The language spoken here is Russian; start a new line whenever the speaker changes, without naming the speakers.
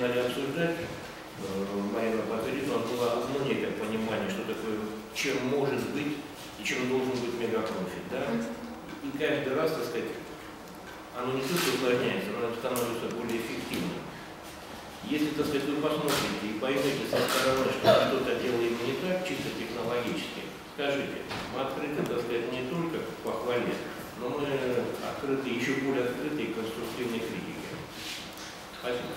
Надо обсуждать, Марина Батарина, у нас было одно некое понимание, что такое, чем может быть и чем должен быть мегапрофит. Да? И каждый раз, так сказать, оно не только усложняется, оно становится более эффективным. Если, так сказать, вы посмотрите и поймете со стороны, что мы что-то делаем не так, чисто технологически, скажите, мы открыты, так сказать, не только к похвале, но мы открыты, еще более открыты и конструктивной критике. Спасибо.